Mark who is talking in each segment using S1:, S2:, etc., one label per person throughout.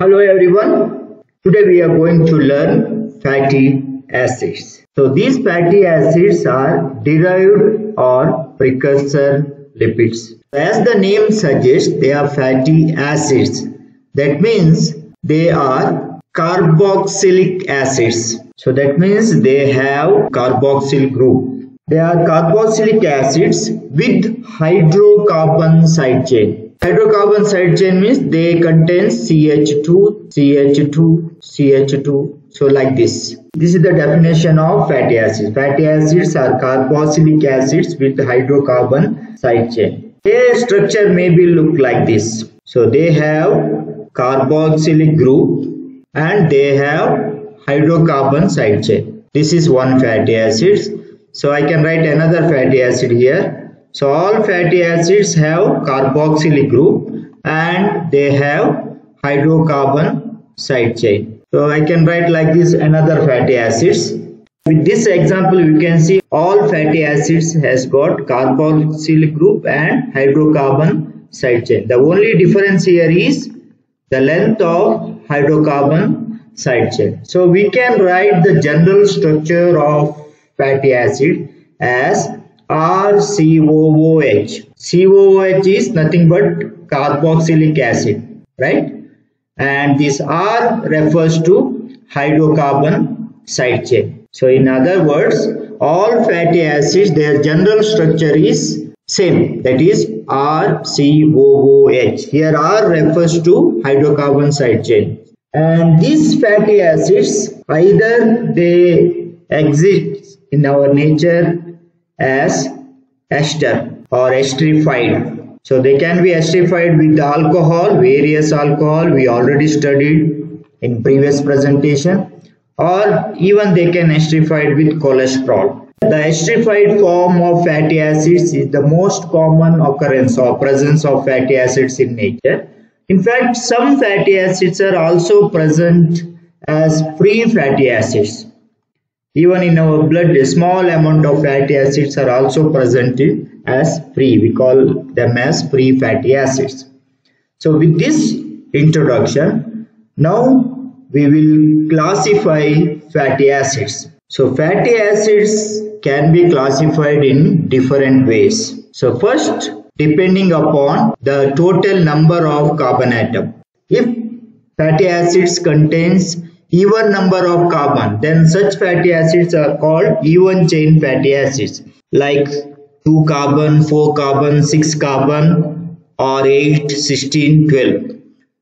S1: Hello everyone. Today we are going to learn fatty acids. So these fatty acids are derived or precursor lipids. As the name suggests, they are fatty acids. That means they are carboxylic acids. So that means they have carboxyl group. They are carboxylic acids with hydrocarbon side chain. Hydrocarbon side chain means they contain CH2, CH2, CH2. So like this. This is the definition of fatty acids. Fatty acids are carboxylic acids with hydrocarbon side chain. Their structure may be look like this. So they have carboxylic group and they have hydrocarbon side chain. This is one fatty acid. So I can write another fatty acid here so all fatty acids have carboxylic group and they have hydrocarbon side chain. So I can write like this another fatty acids. With this example you can see all fatty acids has got carboxylic group and hydrocarbon side chain. The only difference here is the length of hydrocarbon side chain. So we can write the general structure of fatty acid as RCOOH. COOH is nothing but carboxylic acid, right? And this R refers to hydrocarbon side chain. So in other words, all fatty acids, their general structure is same, that is RCOOH. Here R refers to hydrocarbon side chain. And these fatty acids, either they exist in our nature as ester or esterified. So they can be esterified with alcohol, various alcohol we already studied in previous presentation or even they can esterified with cholesterol. The esterified form of fatty acids is the most common occurrence or presence of fatty acids in nature. In fact, some fatty acids are also present as free fatty acids. Even in our blood, a small amount of fatty acids are also present as free. We call them as free fatty acids. So with this introduction, now we will classify fatty acids. So fatty acids can be classified in different ways. So first, depending upon the total number of carbon atom. If fatty acids contains even number of carbon. Then such fatty acids are called even chain fatty acids like 2 carbon 4 carbon 6 carbon or 8 16 12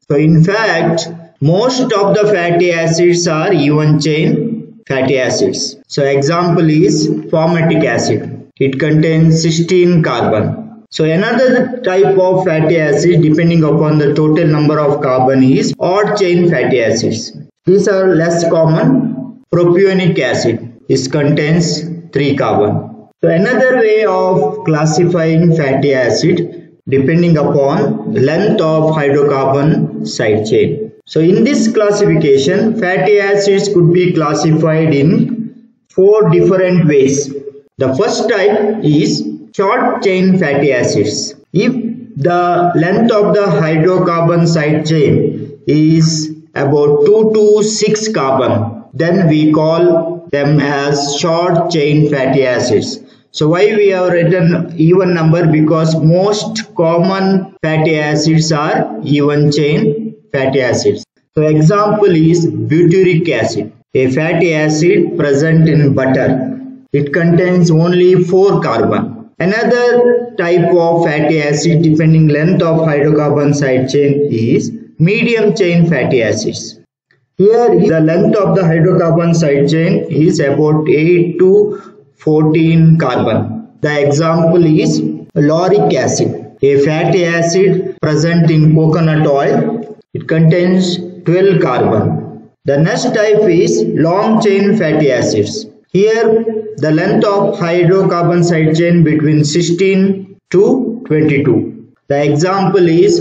S1: so in fact most of the fatty acids are even chain fatty acids. So example is formic acid. It contains 16 carbon. So another type of fatty acid depending upon the total number of carbon is odd chain fatty acids these are less common. Propionic acid. This contains 3 carbon. So another way of classifying fatty acid depending upon length of hydrocarbon side chain. So in this classification fatty acids could be classified in four different ways. The first type is short chain fatty acids. If the length of the hydrocarbon side chain is about 2 to 6 carbon. Then we call them as short chain fatty acids. So why we have written even number? Because most common fatty acids are even chain fatty acids. So example is butyric acid. A fatty acid present in butter. It contains only 4 carbon. Another type of fatty acid depending length of hydrocarbon side chain is medium chain fatty acids. Here the length of the hydrocarbon side chain is about 8 to 14 carbon. The example is lauric acid, a fatty acid present in coconut oil. It contains 12 carbon. The next type is long chain fatty acids. Here the length of hydrocarbon side chain between 16 to 22. The example is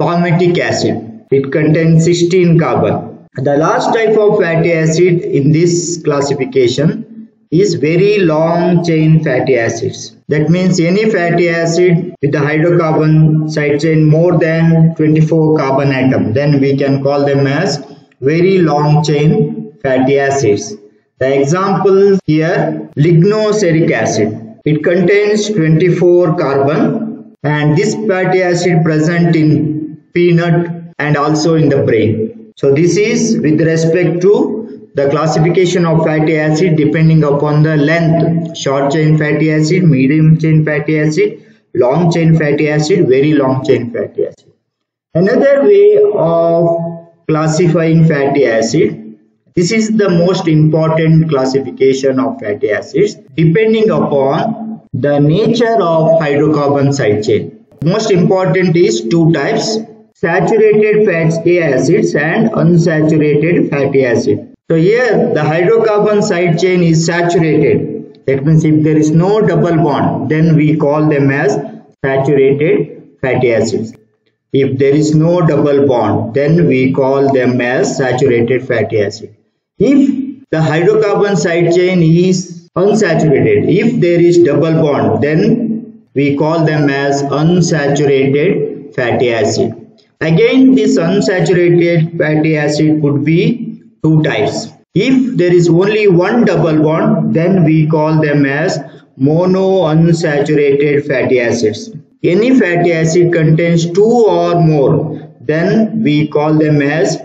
S1: palmitic acid. It contains 16 carbon. The last type of fatty acid in this classification is very long chain fatty acids. That means any fatty acid with the hydrocarbon side chain more than 24 carbon atom then we can call them as very long chain fatty acids. The example here lignoceric acid. It contains 24 carbon and this fatty acid present in peanut and also in the brain. So this is with respect to the classification of fatty acid depending upon the length. Short chain fatty acid medium chain fatty acid long chain fatty acid very long chain fatty acid. Another way of classifying fatty acid this is the most important classification of fatty acids depending upon the nature of hydrocarbon side chain. Most important is two types saturated fatty acids and unsaturated fatty acid so here the hydrocarbon side chain is saturated. That means if there is no double bond then we call them as saturated fatty acids. If there is no double bond then we call them as saturated fatty acid. If the hydrocarbon side chain is unsaturated, if there is double bond then we call them as unsaturated fatty acid. Again this unsaturated fatty acid could be two types. If there is only one double bond, then we call them as monounsaturated fatty acids. Any fatty acid contains two or more, then we call them as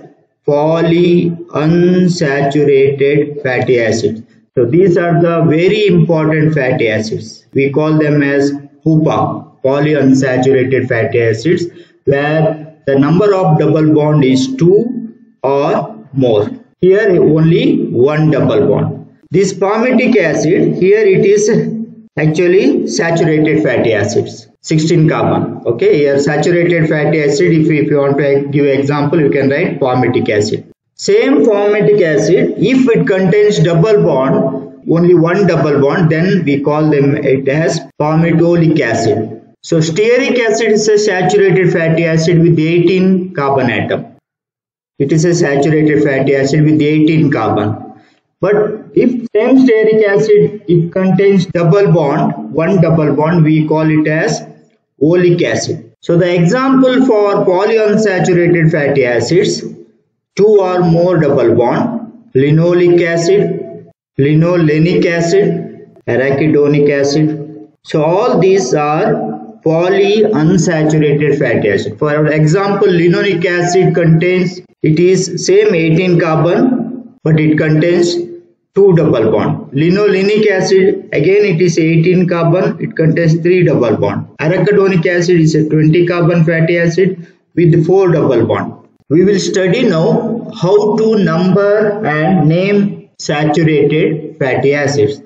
S1: polyunsaturated fatty acids. So these are the very important fatty acids. We call them as PUFA, polyunsaturated fatty acids, where the number of double bond is two or more. Here only one double bond. This palmitic acid, here it is actually saturated fatty acids. 16 carbon. Okay, here saturated fatty acid, if, if you want to give example, you can write palmitic acid. Same palmitic acid, if it contains double bond, only one double bond, then we call them it as palmitoleic acid. So stearic acid is a saturated fatty acid with 18 carbon atom. It is a saturated fatty acid with 18 carbon. But if same stearic acid, it contains double bond, one double bond, we call it as oleic acid. So the example for polyunsaturated fatty acids, two or more double bond, linoleic acid, linolenic acid, arachidonic acid. So all these are polyunsaturated fatty acid. For example, linoleic acid contains, it is same 18 carbon, but it contains two double bond. Linolenic acid, again it is 18 carbon, it contains three double bond. Arachidonic acid is a 20 carbon fatty acid with four double bond. We will study now how to number and name saturated fatty acids.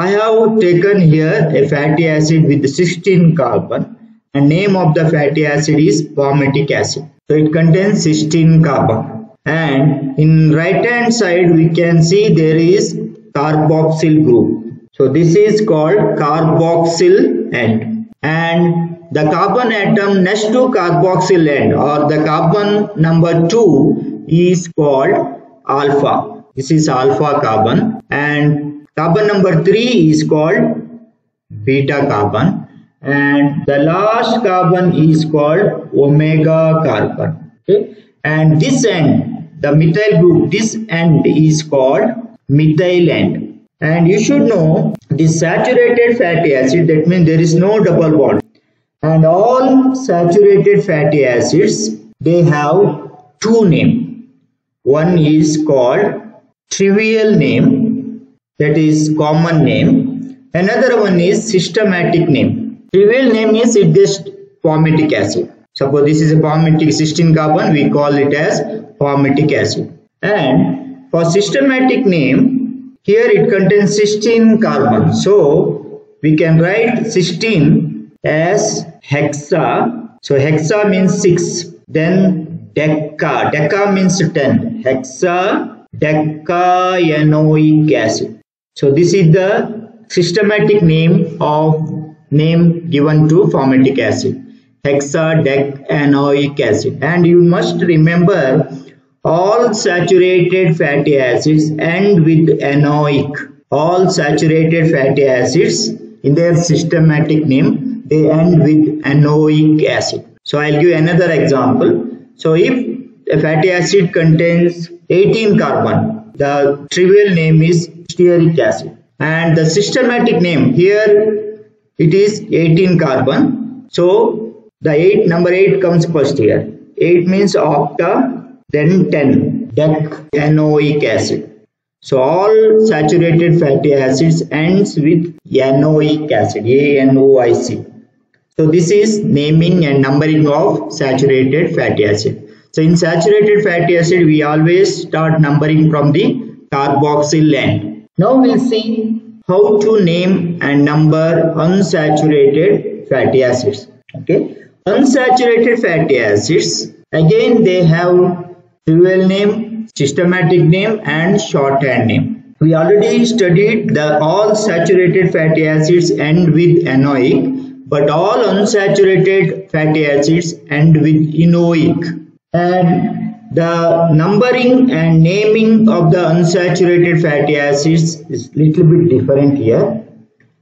S1: I have taken here a fatty acid with 16 carbon and name of the fatty acid is palmitic acid. So it contains 16 carbon and in right hand side we can see there is carboxyl group. So this is called carboxyl end and the carbon atom next to carboxyl end or the carbon number 2 is called alpha. This is alpha carbon and Carbon number 3 is called beta carbon and the last carbon is called omega carbon. Okay? And this end, the methyl group, this end is called methyl end. And you should know this saturated fatty acid, that means there is no double bond. And all saturated fatty acids, they have two names. One is called trivial name that is common name. Another one is systematic name. Trivial name is it just palmitic acid. Suppose this is a formic 16 carbon we call it as formic acid. And for systematic name here it contains 16 carbon. So we can write 16 as hexa. So hexa means 6 then deca. Deca means 10 hexa decanoic acid so this is the systematic name of name given to palmitic acid, hexadecanoic acid. And you must remember all saturated fatty acids end with anoic. all saturated fatty acids in their systematic name they end with anoic acid. So I'll give another example. So if a fatty acid contains 18 carbon, the trivial name is stearic acid and the systematic name here it is 18 carbon. So the 8 number 8 comes first here. 8 means octa then 10 decanoic acid. So all saturated fatty acids ends with anoic acid, A-N-O-I-C. So this is naming and numbering of saturated fatty acid. So in saturated fatty acid, we always start numbering from the carboxyl end. Now we'll see how to name and number unsaturated fatty acids. Okay, unsaturated fatty acids again they have trivial name systematic name and shorthand name. We already studied the all saturated fatty acids end with anoic but all unsaturated fatty acids end with enoic and the numbering and naming of the unsaturated fatty acids is little bit different here.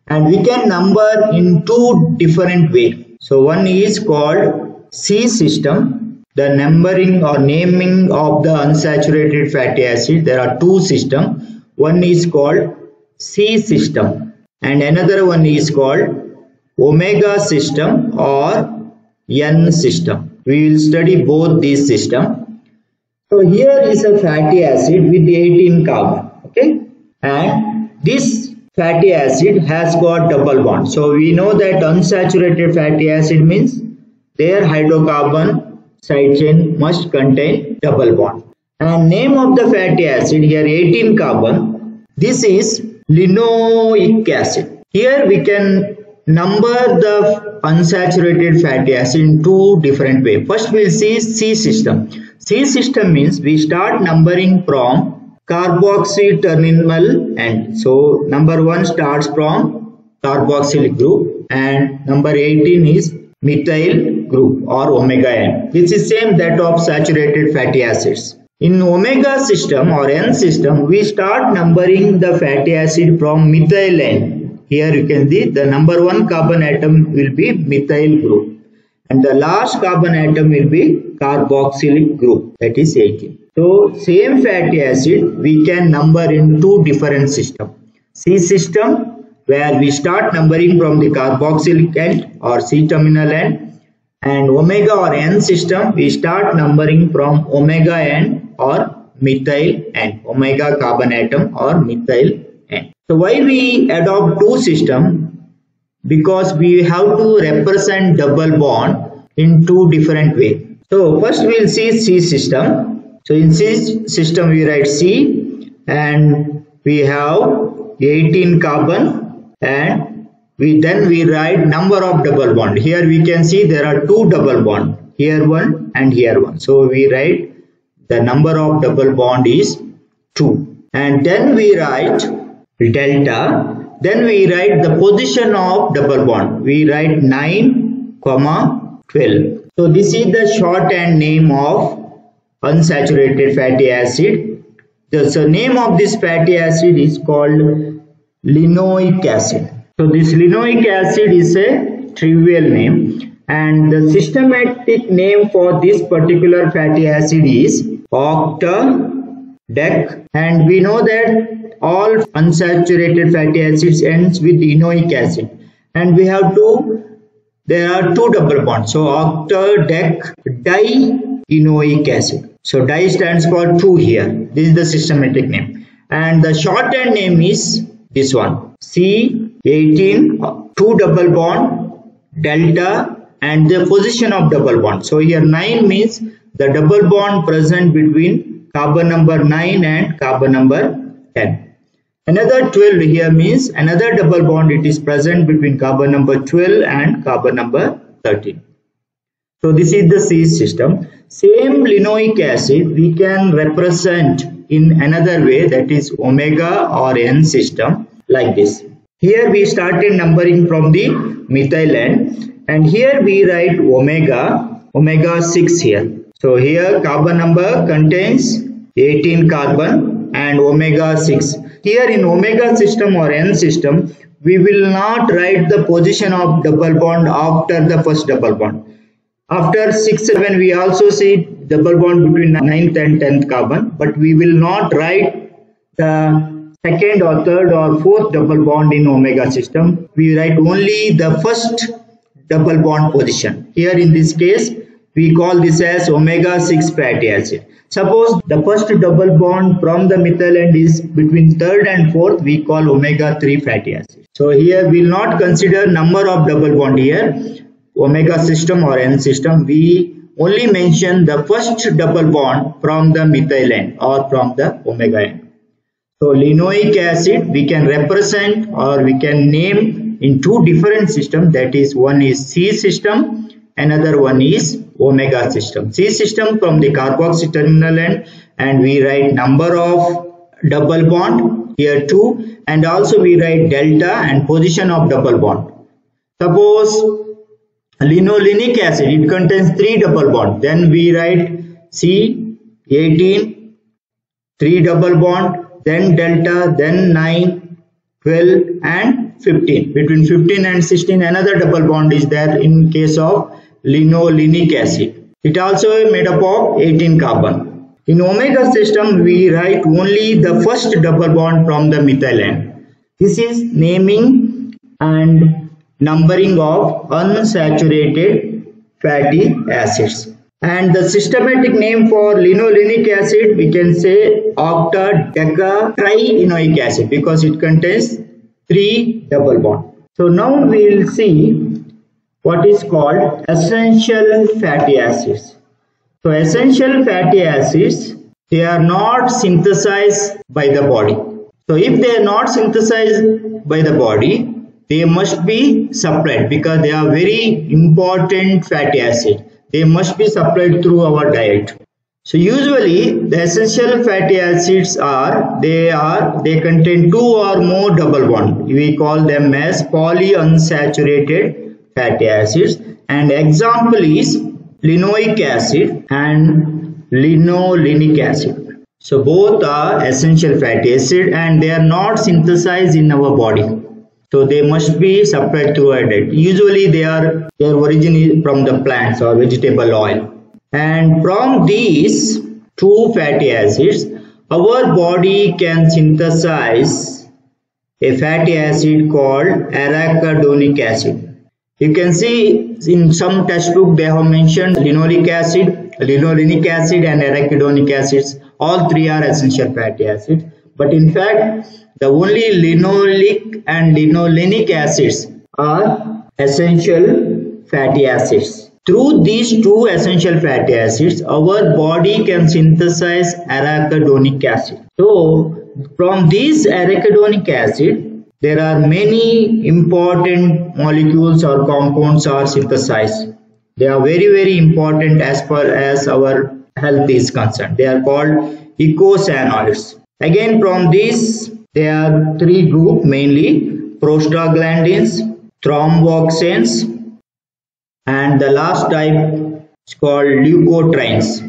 S1: And we can number in two different ways. So one is called C system. The numbering or naming of the unsaturated fatty acid there are two system. One is called C system. And another one is called omega system or N system we will study both these systems so here is a fatty acid with 18 carbon okay and this fatty acid has got double bond so we know that unsaturated fatty acid means their hydrocarbon side chain must contain double bond. And name of the fatty acid here 18 carbon. This is linoleic acid. Here we can number the unsaturated fatty acid in two different way First we'll see C system. C system means we start numbering from carboxy terminal end. So number 1 starts from carboxyl group and number 18 is methyl group or omega end. This is same that of saturated fatty acids. In omega system or N system, we start numbering the fatty acid from methyl end. Here you can see the number one carbon atom will be methyl group and the last carbon atom will be carboxylic group that is 18. So same fatty acid we can number in two different system. C system where we start numbering from the carboxylic end or C terminal end and omega or n system we start numbering from omega end or methyl end omega carbon atom or methyl so why we adopt two system? Because we have to represent double bond in two different way. So first we'll see c system. So in c system we write c and we have 18 carbon and we then we write number of double bond. Here we can see there are two double bond here one and here one. So we write the number of double bond is 2 and then we write delta then we write the position of double bond. We write 9 comma 12 so this is the shorthand name of unsaturated fatty acid. The so name of this fatty acid is called linoleic acid. So this linoleic acid is a trivial name. And the systematic name for this particular fatty acid is octa dec and we know that all unsaturated fatty acids ends with enoic acid. And we have to there are two double bonds. So octa dec dienoic acid. So di stands for two here. This is the systematic name. And the shorthand name is this one. C 18 two double bond delta and the position of double bond. So here 9 means the double bond present between carbon number 9 and carbon number 10 another 12 here means another double bond it is present between carbon number 12 and carbon number 13 so this is the C system. Same linoleic acid we can represent in another way that is omega or N system like this. Here we started numbering from the methyl end and here we write omega, omega 6 here. So here carbon number contains 18 carbon and omega 6. here in omega system or n system, we will not write the position of double bond after the first double bond. After 6, 7, we also see double bond between 9th and 10th carbon, but we will not write the second or third or fourth double bond in omega system. We write only the first double bond position. Here in this case, we call this as omega 6 fatty acid. Suppose the first double bond from the methyl end is between third and fourth, we call omega 3 fatty acid. So here we will not consider number of double bond here, omega system or N system. We only mention the first double bond from the methyl end or from the omega end. So linoleic acid we can represent or we can name in two different systems that is one is C system another one is omega system. C system from the carboxy terminal end and we write number of double bond here too and also we write delta and position of double bond. Suppose linolenic acid it contains three double bond then we write C 18 three double bond then delta then 9 12 and 15 between 15 and 16 another double bond is there in case of linolenic acid. It also made up of 18 carbon. In omega system, we write only the first double bond from the methyl end. This is naming and numbering of unsaturated fatty acids. And the systematic name for linolenic acid, we can say octa deca trienoic acid because it contains three double bond. So now we will see what is called essential fatty acids. So essential fatty acids, they are not synthesized by the body. So if they are not synthesized by the body, they must be supplied because they are very important fatty acid. They must be supplied through our diet. So usually the essential fatty acids are they are they contain two or more double bond. We call them as polyunsaturated fatty acids and example is linoleic acid and linolenic acid. So both are essential fatty acid and they are not synthesized in our body. So they must be supplied through a diet. Usually they are their origin is from the plants or vegetable oil. And from these two fatty acids, our body can synthesize a fatty acid called arachidonic acid. You can see in some textbook they have mentioned linoleic acid, linolenic acid and arachidonic acids. All three are essential fatty acids. But in fact, the only linoleic and linolenic acids are essential fatty acids. Through these two essential fatty acids, our body can synthesize arachidonic acid. So, from this arachidonic acid, there are many important molecules or compounds are synthesized. They are very very important as far as our health is concerned. They are called eicosanoids. Again from these there are three group mainly prostaglandins, thromboxanes and the last type is called leukotrienes.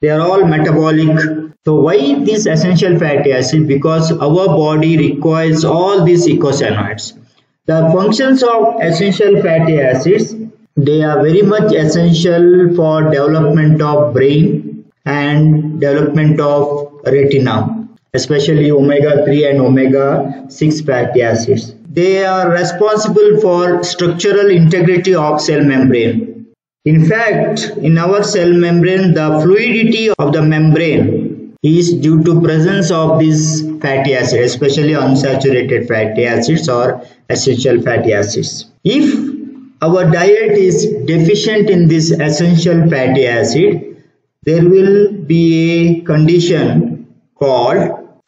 S1: They are all metabolic so why this essential fatty acid? Because our body requires all these eicosanoids. The functions of essential fatty acids, they are very much essential for development of brain and development of retina, especially omega-3 and omega-6 fatty acids. They are responsible for structural integrity of cell membrane. In fact, in our cell membrane, the fluidity of the membrane is due to presence of these fatty acids especially unsaturated fatty acids or essential fatty acids. If our diet is deficient in this essential fatty acid there will be a condition called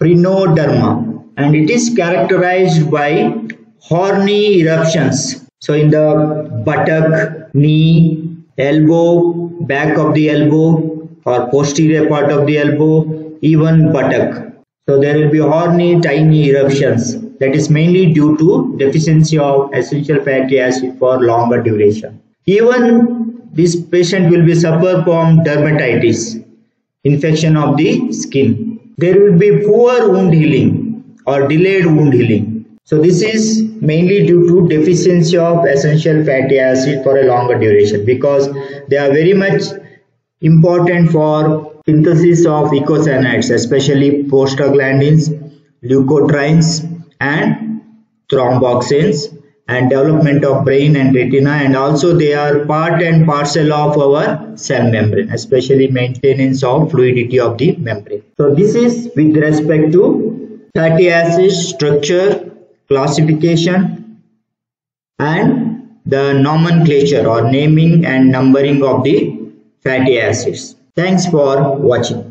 S1: phrenoderma and it is characterized by horny eruptions. So in the buttock knee elbow back of the elbow or posterior part of the elbow, even buttock. So there will be horny tiny eruptions that is mainly due to deficiency of essential fatty acid for longer duration. Even this patient will be suffer from dermatitis, infection of the skin. there will be poor wound healing or delayed wound healing. So this is mainly due to deficiency of essential fatty acid for a longer duration because they are very much important for synthesis of eicosanoids especially prostaglandins, leukotrienes and thromboxanes and development of brain and retina and also they are part and parcel of our cell membrane especially maintenance of fluidity of the membrane. So this is with respect to fatty acid structure classification and the nomenclature or naming and numbering of the fatty acids. Thanks for watching.